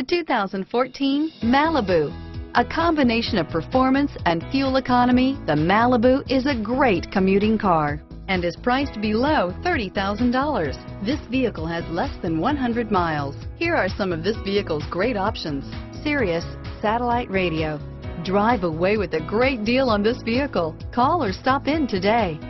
The 2014 Malibu. A combination of performance and fuel economy, the Malibu is a great commuting car and is priced below $30,000. This vehicle has less than 100 miles. Here are some of this vehicle's great options. Sirius satellite radio. Drive away with a great deal on this vehicle. Call or stop in today.